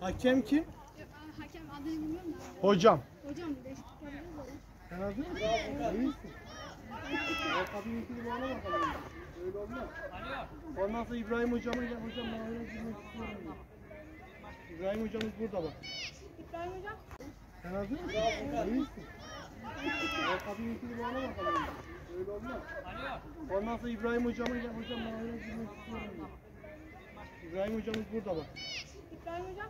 Hakem kim? Ya, aa, hakem adını bilmiyorum da. Hocam. Hocam değişiklik yapabiliriz. Sen hazır mısın? İyisin. Ayakkabıyı ikili bağla bakalım. Öyle olmaz. Ondan sonra İbrahim hocama gel hocam ben oyuna girmek istiyorum. diyor. İbrahim hocamız burada bak. İbrahim hocam. Sen hazır mısın? İyisin. Ayakkabıyı ikili bağla bakalım. Öyle olmaz. Ondan sonra İbrahim hocama gel hocam ben oyuna girmek istiyorum. diyor. İbrahim hocamız burada bak. İbrahim hocam.